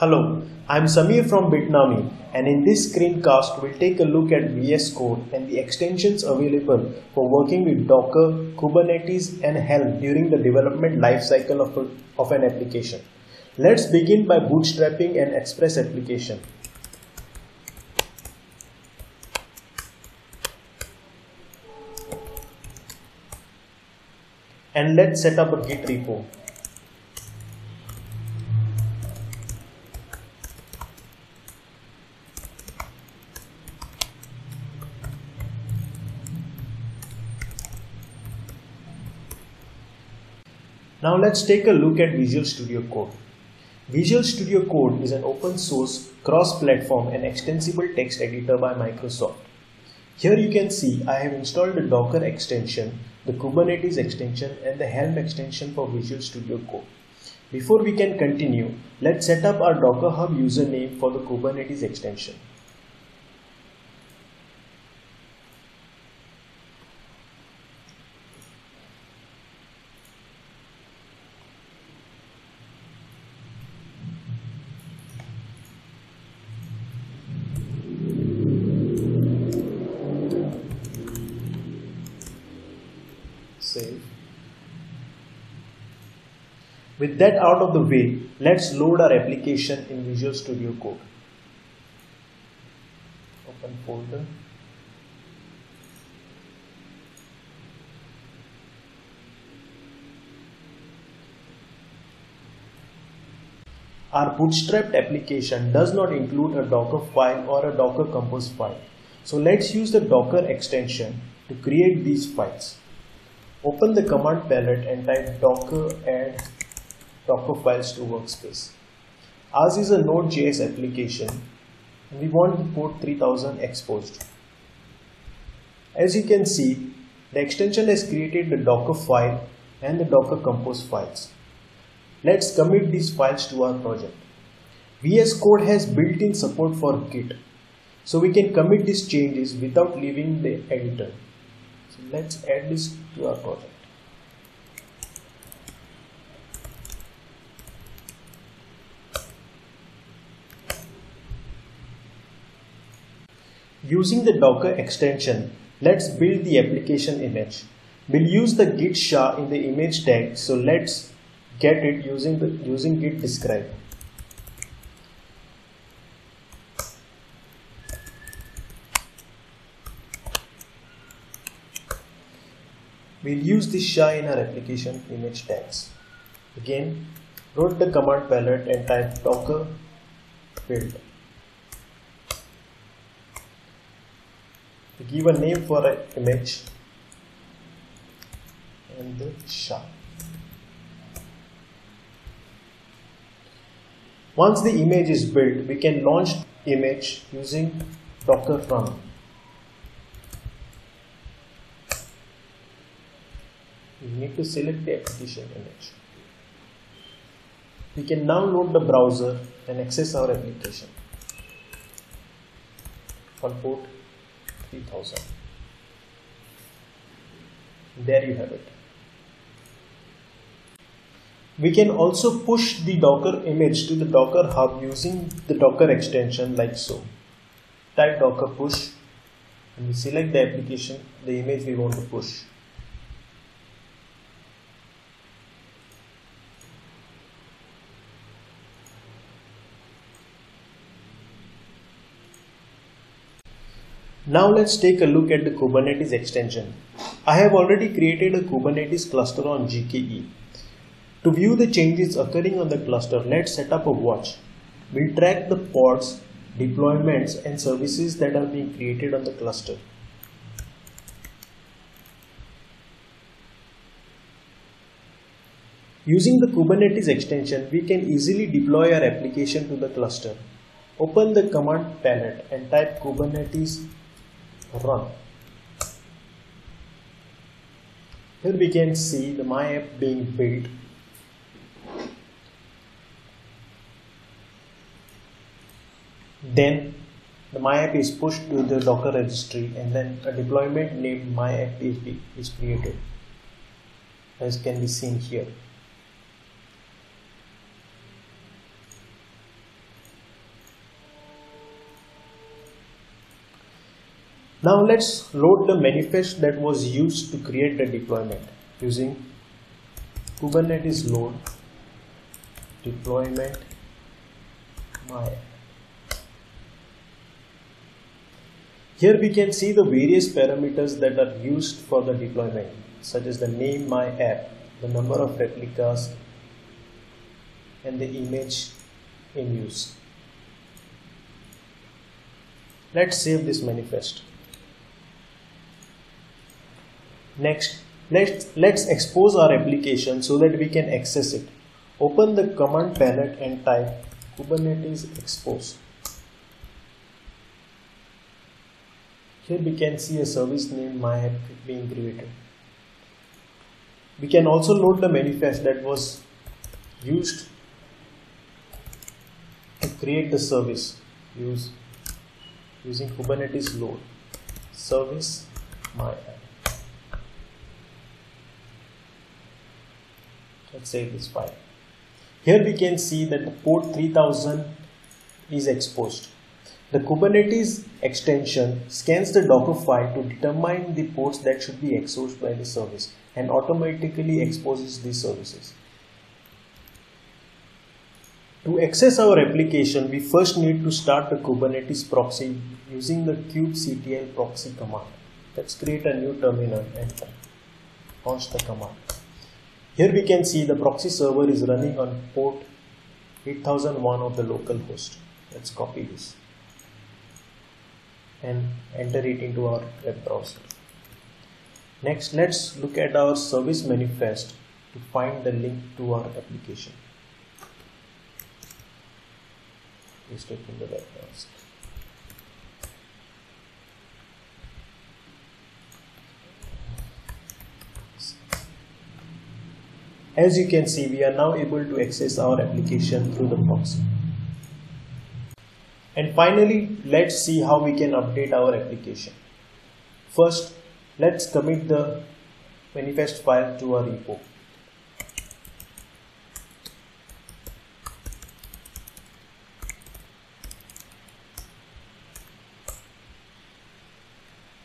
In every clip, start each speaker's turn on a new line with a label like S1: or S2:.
S1: Hello, I'm Samir from Bitnami and in this screencast we'll take a look at VS Code and the extensions available for working with Docker, Kubernetes and Helm during the development lifecycle of, of an application. Let's begin by bootstrapping an Express application. And let's set up a Git repo. Now let's take a look at Visual Studio Code. Visual Studio Code is an open source, cross-platform and extensible text editor by Microsoft. Here you can see I have installed the Docker extension, the Kubernetes extension and the Helm extension for Visual Studio Code. Before we can continue, let's set up our Docker Hub username for the Kubernetes extension. Save. With that out of the way, let's load our application in Visual Studio Code. Open folder. Our bootstrapped application does not include a Docker file or a Docker Compose file. So let's use the Docker extension to create these files. Open the command palette and type docker add docker files to workspace. Ours is a Node.js application and we want the port 3000 exposed. As you can see, the extension has created the docker file and the docker compose files. Let's commit these files to our project. VS Code has built-in support for Git, so we can commit these changes without leaving the editor. So let's add this to our project. Using the Docker extension, let's build the application image. We'll use the git sha in the image tag, so let's get it using the using git describe. We'll use this SHA in our application image tags. Again, root the command palette and type docker build. Give a name for an image and the SHA. Once the image is built, we can launch image using docker run. We need to select the application image. We can now load the browser and access our application on port 3000. There you have it. We can also push the Docker image to the Docker hub using the Docker extension like so. Type docker push and we select the application, the image we want to push. Now let's take a look at the Kubernetes extension. I have already created a Kubernetes cluster on GKE. To view the changes occurring on the cluster, let's set up a watch. We'll track the pods, deployments and services that are being created on the cluster. Using the Kubernetes extension, we can easily deploy our application to the cluster. Open the command palette and type kubernetes run. Here we can see the my app being built. Then the my app is pushed to the Docker registry and then a deployment named my app is, is created as can be seen here. Now let's load the manifest that was used to create the deployment using kubernetes load deployment my Here we can see the various parameters that are used for the deployment such as the name my app, the number of replicas and the image in use. Let's save this manifest. Next, let's, let's expose our application so that we can access it. Open the command palette and type kubernetes expose. Here we can see a service name my being created. We can also load the manifest that was used to create the service use using Kubernetes load service my app. Let's save this file. Here we can see that the port 3000 is exposed. The Kubernetes extension scans the Docker file to determine the ports that should be exposed by the service and automatically exposes these services. To access our application, we first need to start the Kubernetes proxy using the kubectl proxy command. Let's create a new terminal and launch the command. Here we can see the proxy server is running on port 8001 of the local host. Let's copy this and enter it into our web browser. Next, let's look at our service manifest to find the link to our application. Paste it in the web browser. As you can see, we are now able to access our application through the proxy. And finally, let's see how we can update our application. First, let's commit the manifest file to our repo.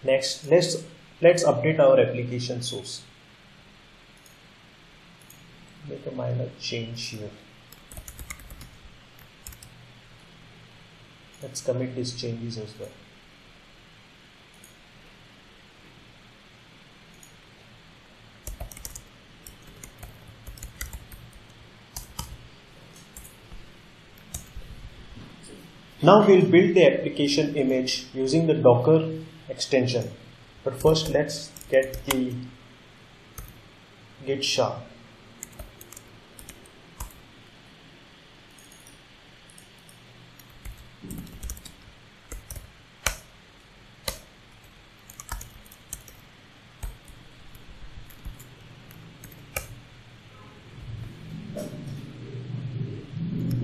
S1: Next, let's let's update our application source. Make a minor change here. let's commit these changes as well Now we'll build the application image using the Docker extension. But first let's get the git SHA.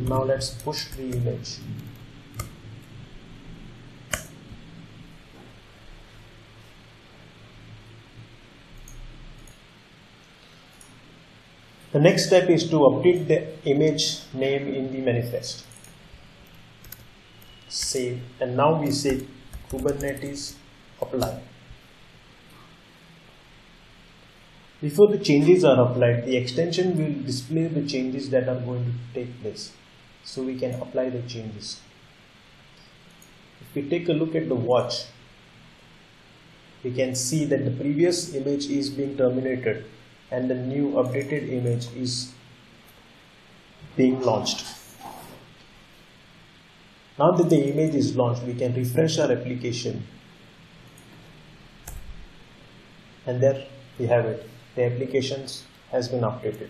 S1: now let's push the image The next step is to update the image name in the manifest. Save and now we say Kubernetes apply. Before the changes are applied, the extension will display the changes that are going to take place so we can apply the changes. If we take a look at the watch, we can see that the previous image is being terminated and the new updated image is being launched. Now that the image is launched, we can refresh our application and there we have it. The applications has been updated.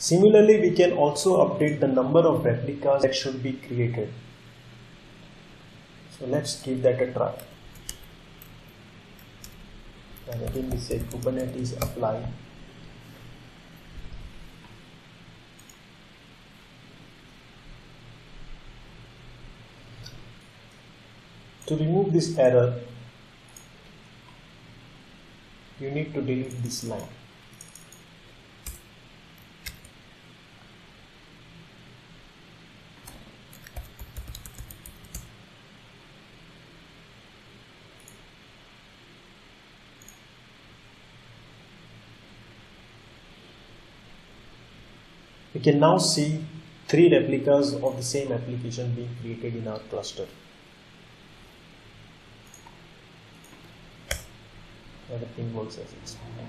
S1: Similarly, we can also update the number of replicas that should be created. So let's give that a try. And again we say Kubernetes apply. To remove this error, you need to delete this line. We can now see three replicas of the same application being created in our cluster. Everything works as expected.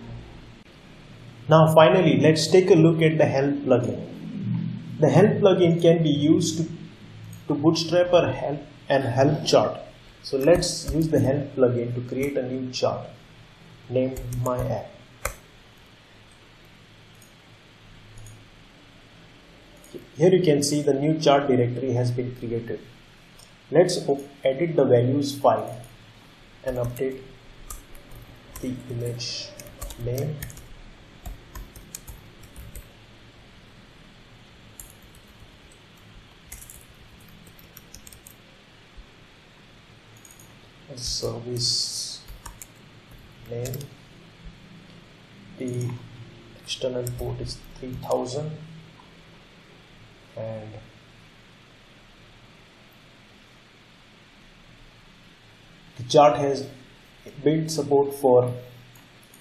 S1: Now finally, let's take a look at the Helm plugin. The Helm plugin can be used to, to bootstrap a Helm and Helm chart. So let's use the Helm plugin to create a new chart named my app. Here you can see the new chart directory has been created. Let's edit the values file and update the image name. Service name. The external port is 3000 and the chart has built support for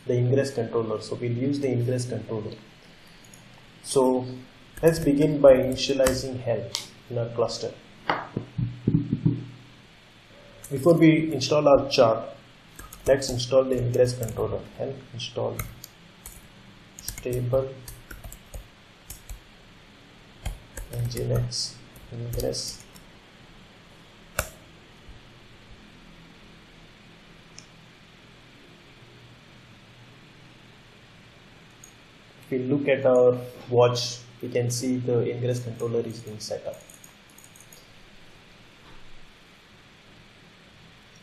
S1: the ingress controller. So we'll use the ingress controller. So let's begin by initializing Helm in our cluster. Before we install our chart let's install the ingress controller helm install stable nginx ingress if we look at our watch we can see the ingress controller is being set up.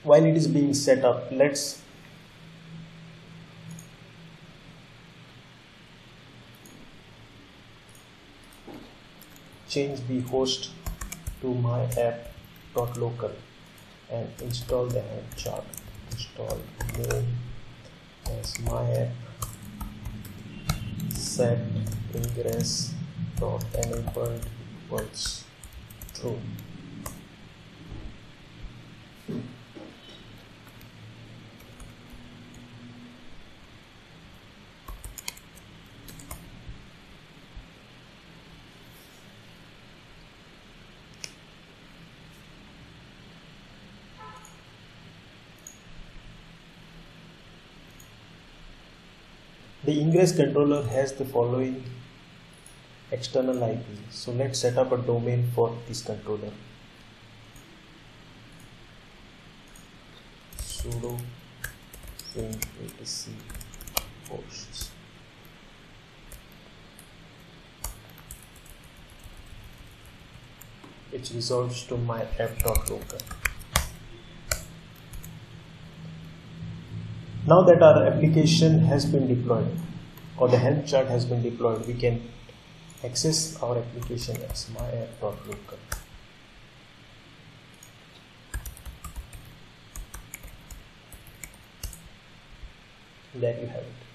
S1: While it is being set up let's change the host to my app.local and install the Helm chart. Install name as my app. Set ingress dot enabled equals true The ingress controller has the following external IP. So let's set up a domain for this controller. sudo etc hosts which resolves to my app.local. Now that our application has been deployed or the Helm chart has been deployed, we can access our application as myapp.local. There you have it.